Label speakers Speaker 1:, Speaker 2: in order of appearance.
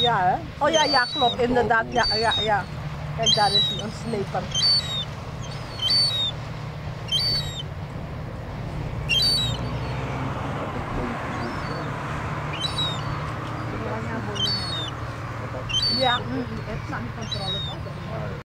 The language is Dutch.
Speaker 1: Ja, hè? Oh ja, ja, klopt, inderdaad. Ja, ja, ja. Kijk, daar is een sleper. Ja, mm. het zijn controle.